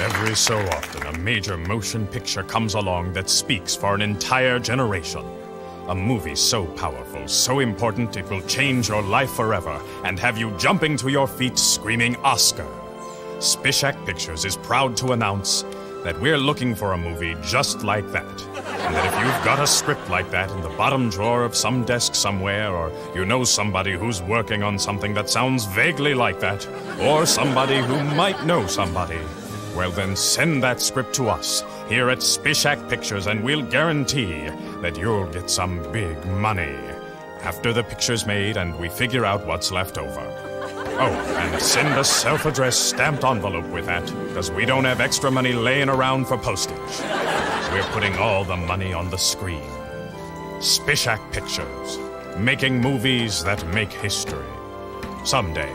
Every so often, a major motion picture comes along that speaks for an entire generation. A movie so powerful, so important, it will change your life forever and have you jumping to your feet screaming Oscar. Spishak Pictures is proud to announce that we're looking for a movie just like that. And that if you've got a script like that in the bottom drawer of some desk somewhere, or you know somebody who's working on something that sounds vaguely like that, or somebody who might know somebody, well, then send that script to us here at Spishak Pictures, and we'll guarantee that you'll get some big money after the picture's made and we figure out what's left over. Oh, and send a self addressed stamped envelope with that, because we don't have extra money laying around for postage. We're putting all the money on the screen. Spishak Pictures, making movies that make history. Someday.